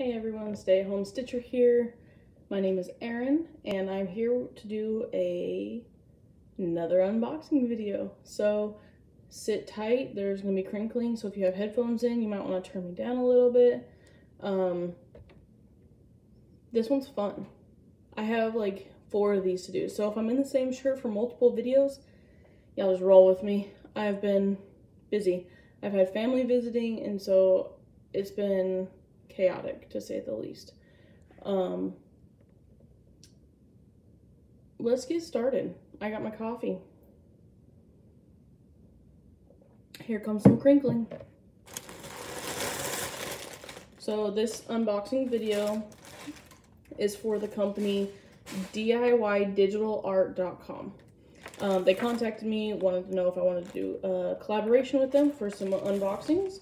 Hey everyone, Stay Home Stitcher here. My name is Erin and I'm here to do a another unboxing video. So sit tight, there's gonna be crinkling, so if you have headphones in, you might wanna turn me down a little bit. Um, this one's fun. I have like four of these to do. So if I'm in the same shirt for multiple videos, y'all just roll with me. I've been busy. I've had family visiting and so it's been chaotic to say the least. Um, let's get started. I got my coffee. Here comes some crinkling. So this unboxing video is for the company DIYDigitalArt.com. Um, they contacted me, wanted to know if I wanted to do a collaboration with them for some unboxings.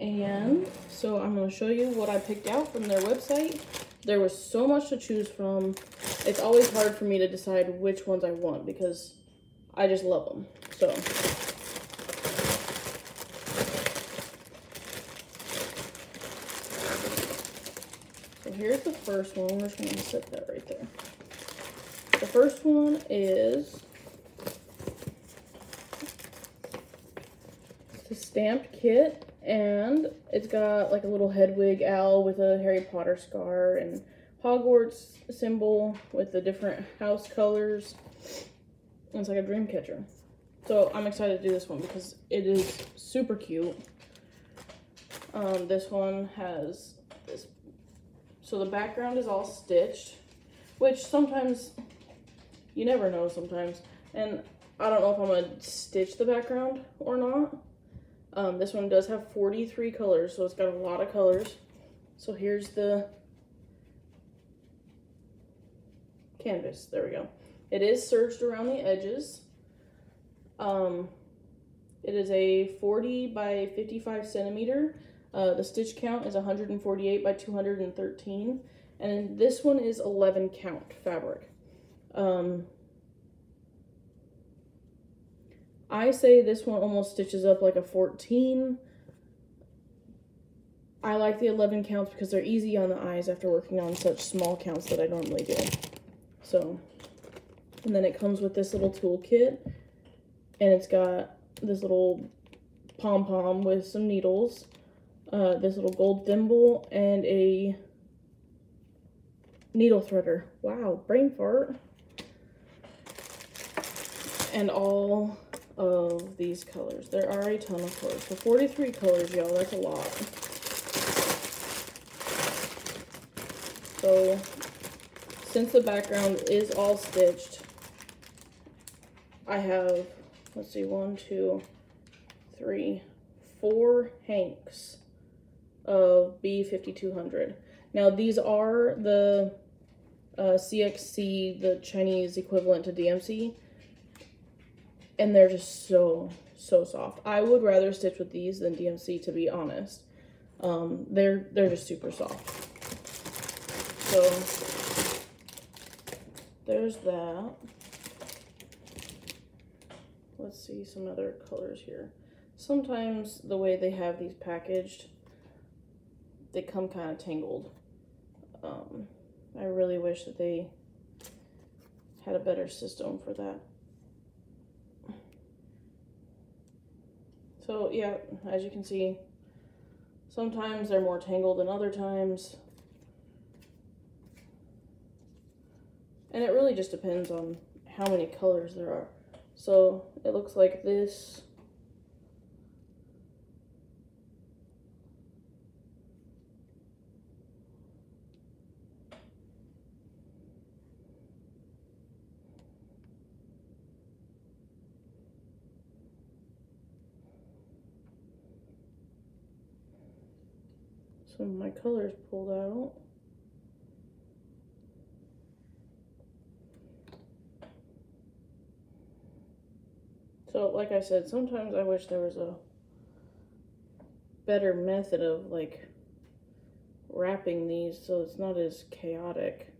And so I'm going to show you what I picked out from their website. There was so much to choose from. It's always hard for me to decide which ones I want because I just love them. So So here's the first one. We're just going to set that right there. The first one is the stamped kit and it's got like a little Hedwig owl with a Harry Potter scar and Hogwarts symbol with the different house colors. And it's like a dream catcher. So I'm excited to do this one because it is super cute. Um, this one has this, so the background is all stitched, which sometimes, you never know sometimes. And I don't know if I'm gonna stitch the background or not. Um, this one does have 43 colors, so it's got a lot of colors. So here's the canvas. There we go. It is serged around the edges. Um, it is a 40 by 55 centimeter. Uh, the stitch count is 148 by 213. And this one is 11 count fabric. Um, I say this one almost stitches up like a 14. I like the 11 counts because they're easy on the eyes after working on such small counts that I normally do. So, and then it comes with this little toolkit and it's got this little pom-pom with some needles, uh, this little gold thimble, and a needle threader. Wow, brain fart. And all of these colors. There are a ton of colors. So 43 colors, y'all, that's a lot. So, since the background is all stitched, I have, let's see, one, two, three, four hanks of B5200. Now, these are the uh, CXC, the Chinese equivalent to DMC and they're just so so soft. I would rather stitch with these than DMC to be honest. Um, they're they're just super soft. So there's that. Let's see some other colors here. Sometimes the way they have these packaged, they come kind of tangled. Um, I really wish that they had a better system for that. So yeah, as you can see, sometimes they're more tangled than other times. And it really just depends on how many colors there are. So it looks like this some of my colors pulled out. So, like I said, sometimes I wish there was a better method of, like, wrapping these so it's not as chaotic.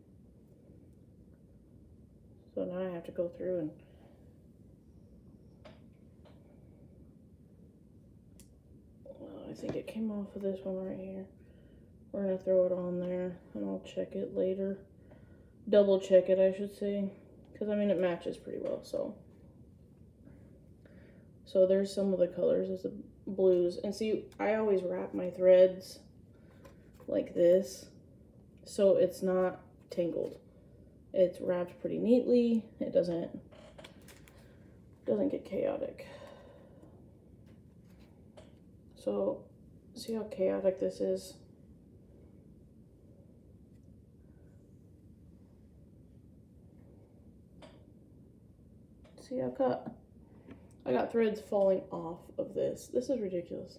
So now I have to go through and I think it came off of this one right here. We're gonna throw it on there and I'll check it later. Double check it, I should say. Because, I mean, it matches pretty well, so. So there's some of the colors. There's the blues. And see, I always wrap my threads like this. So it's not tangled. It's wrapped pretty neatly. It doesn't, doesn't get chaotic. So see how chaotic this is? See, I've got, I got threads falling off of this. This is ridiculous.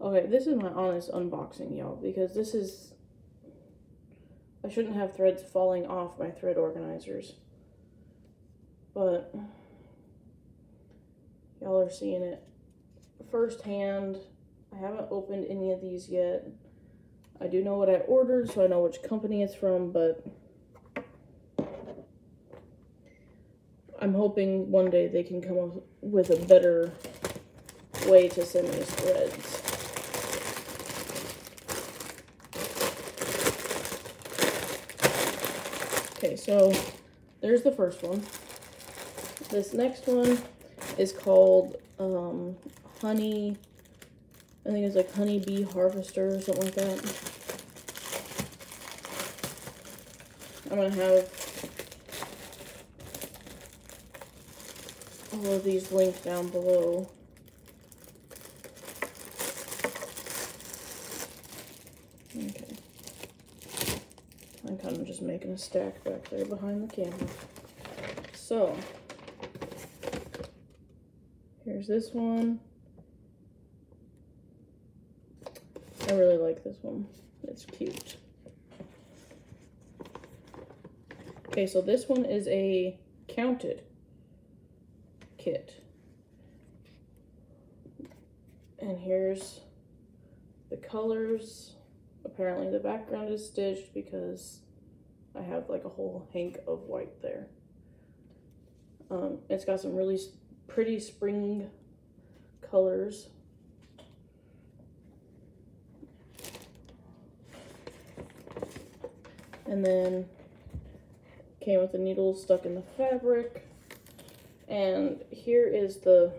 Okay, this is my honest unboxing, y'all, because this is, I shouldn't have threads falling off my thread organizers. But, y'all are seeing it firsthand. I haven't opened any of these yet. I do know what I ordered, so I know which company it's from, but I'm hoping one day they can come up with a better way to send these threads. Okay, so there's the first one. This next one is called um, Honey, I think it's like Honey Bee Harvester or something like that. I'm going to have all of these linked down below. Okay. I'm kind of just making a stack back there behind the camera. So, here's this one. I really like this one. It's cute. Okay, so this one is a counted kit. And here's the colors. Apparently the background is stitched because I have like a whole hank of white there. Um, it's got some really pretty spring colors. And then came with the needles stuck in the fabric. And here is the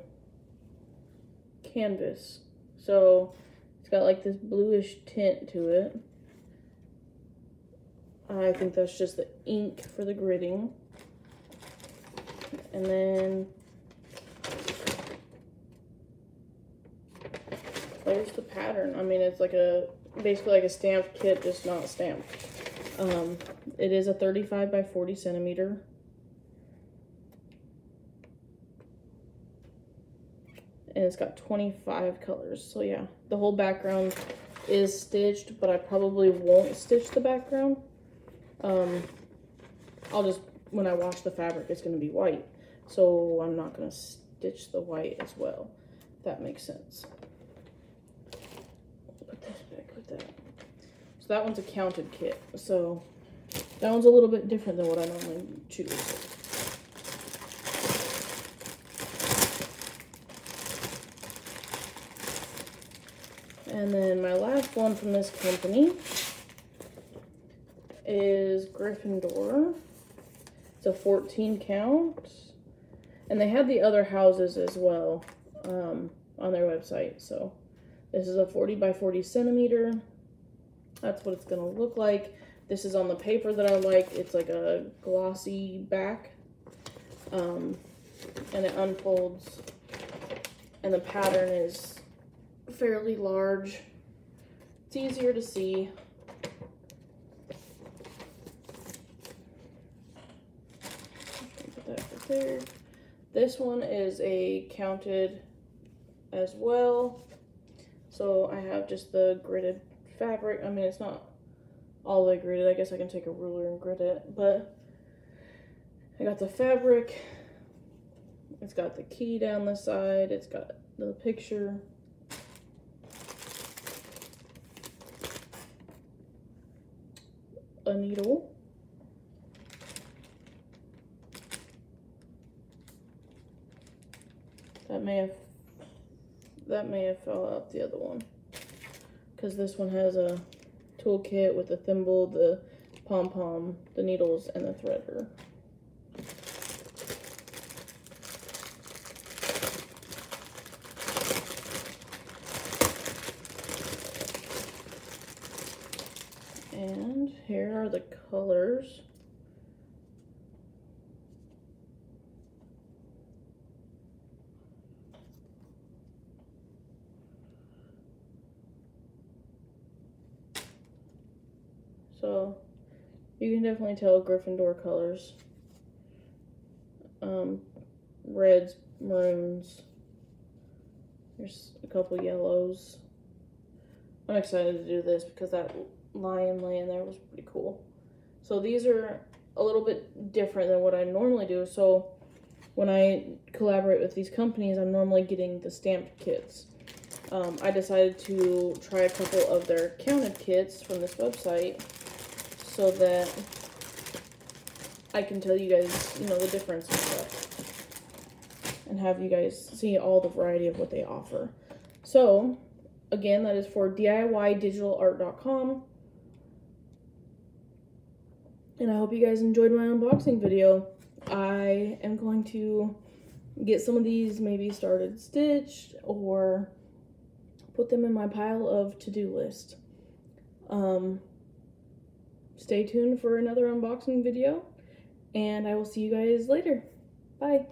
canvas. So it's got like this bluish tint to it. I think that's just the ink for the gridding. And then there's the pattern. I mean, it's like a, basically like a stamped kit, just not stamped. Um, it is a 35 by 40 centimeter. And it's got 25 colors. So yeah, the whole background is stitched, but I probably won't stitch the background. Um, I'll just, when I wash the fabric, it's going to be white. So I'm not going to stitch the white as well. That makes sense. Put this back with that. So that one's a counted kit. So that one's a little bit different than what I normally choose. And then my last one from this company is Gryffindor. It's a 14 count. And they had the other houses as well um, on their website. So this is a 40 by 40 centimeter. That's what it's going to look like. This is on the paper that I like. It's like a glossy back. Um, and it unfolds. And the pattern is fairly large. It's easier to see. Put that right there. This one is a counted as well. So I have just the gridded fabric. I mean, it's not all the gridded. I guess I can take a ruler and grid it. But I got the fabric. It's got the key down the side. It's got the picture. A needle. That may have that may have fell out the other one. because this one has a toolkit with the thimble, the pom-pom, the needles, and the threader. And here are the colors. So you can definitely tell Gryffindor colors. Um, reds, maroons. There's a couple yellows. I'm excited to do this because that lion laying there was pretty cool. So these are a little bit different than what I normally do. So when I collaborate with these companies, I'm normally getting the stamped kits. Um, I decided to try a couple of their counted kits from this website so that I can tell you guys, you know, the difference and stuff. And have you guys see all the variety of what they offer. So, again, that is for DIYDigitalArt.com. And I hope you guys enjoyed my unboxing video. I am going to get some of these maybe started stitched or put them in my pile of to-do list. Um, stay tuned for another unboxing video, and I will see you guys later. Bye.